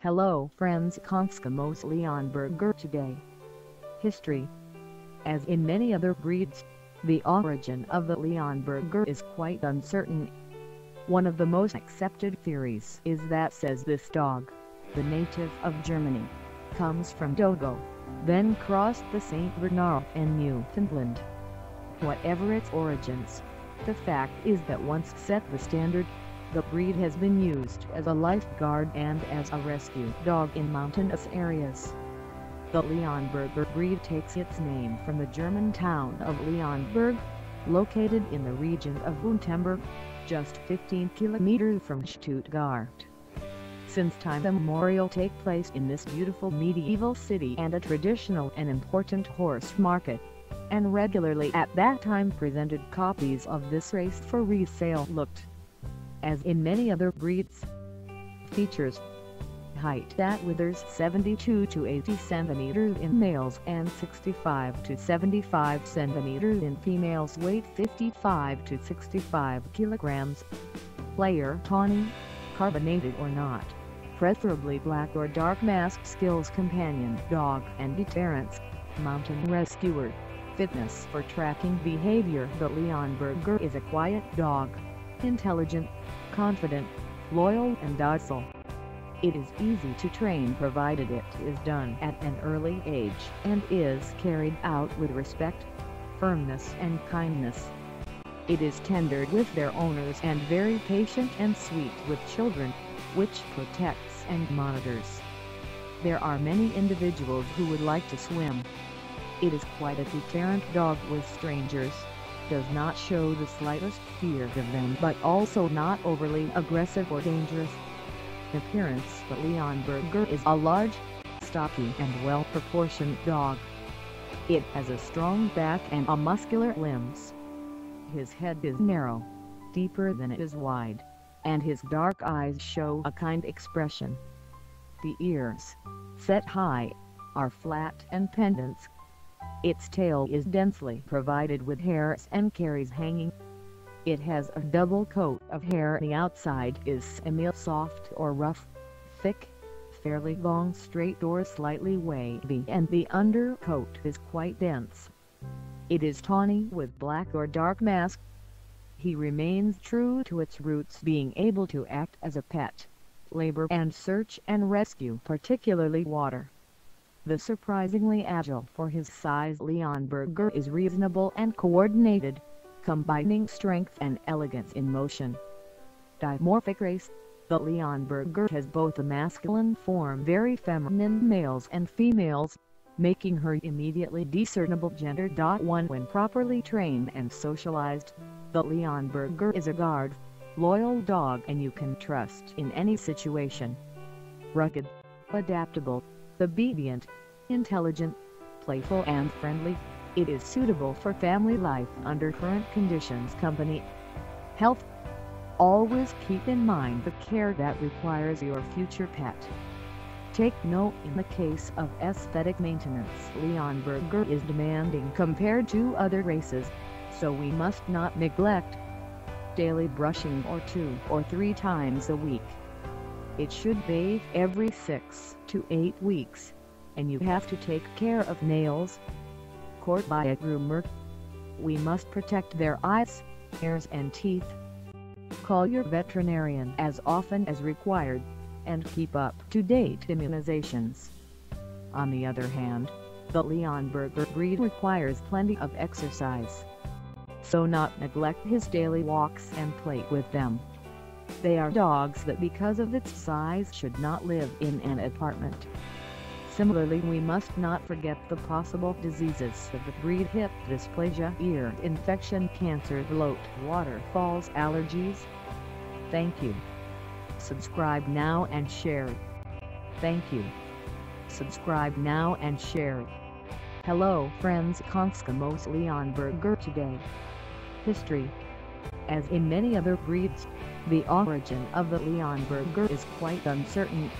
Hello friends Konskamos Leonberger today. History As in many other breeds, the origin of the Leonberger is quite uncertain. One of the most accepted theories is that says this dog, the native of Germany, comes from Dogo, then crossed the St. Bernard and Newfoundland. Whatever its origins, the fact is that once set the standard, the breed has been used as a lifeguard and as a rescue dog in mountainous areas. The Leonberger breed takes its name from the German town of Leonberg, located in the region of Württemberg, just 15 kilometers from Stuttgart. Since time immemorial take place in this beautiful medieval city and a traditional and important horse market, and regularly at that time presented copies of this race for resale looked as in many other breeds. Features Height that withers 72 to 80 cm in males and 65 to 75 cm in females weight 55 to 65 kilograms. Player tawny, carbonated or not, preferably black or dark mask skills companion dog and deterrence, mountain rescuer. Fitness for tracking behavior The Leonberger is a quiet dog intelligent, confident, loyal and docile. It is easy to train provided it is done at an early age and is carried out with respect, firmness and kindness. It is tendered with their owners and very patient and sweet with children, which protects and monitors. There are many individuals who would like to swim. It is quite a deterrent dog with strangers does not show the slightest fear of them but also not overly aggressive or dangerous. Appearance The Leonberger is a large, stocky and well-proportioned dog. It has a strong back and a muscular limbs. His head is narrow, deeper than it is wide, and his dark eyes show a kind expression. The ears, set high, are flat and pendants its tail is densely provided with hairs and carries hanging. It has a double coat of hair the outside is semi-soft or rough, thick, fairly long straight or slightly wavy and the undercoat is quite dense. It is tawny with black or dark mask. He remains true to its roots being able to act as a pet, labor and search and rescue particularly water. The surprisingly agile for his size Leonberger is reasonable and coordinated, combining strength and elegance in motion. Dimorphic race The Leonberger has both a masculine form very feminine males and females, making her immediately discernible gender. One When properly trained and socialized, the Leonberger is a guard, loyal dog and you can trust in any situation. Rugged, adaptable, obedient, intelligent, playful and friendly, it is suitable for family life under current conditions company. Health Always keep in mind the care that requires your future pet. Take note in the case of aesthetic maintenance Leonberger is demanding compared to other races, so we must not neglect daily brushing or two or three times a week. It should bathe every 6 to 8 weeks, and you have to take care of nails. Court by a groomer. We must protect their eyes, ears and teeth. Call your veterinarian as often as required, and keep up to date immunizations. On the other hand, the Leonberger breed requires plenty of exercise. So not neglect his daily walks and play with them. They are dogs that because of its size should not live in an apartment. Similarly we must not forget the possible diseases of the breed hip dysplasia, ear infection, cancer, bloat, waterfalls, allergies. Thank you. Subscribe now and share. Thank you. Subscribe now and share. Hello friends Konskamos Leonberger today. History as in many other breeds, the origin of the Leonberger is quite uncertain.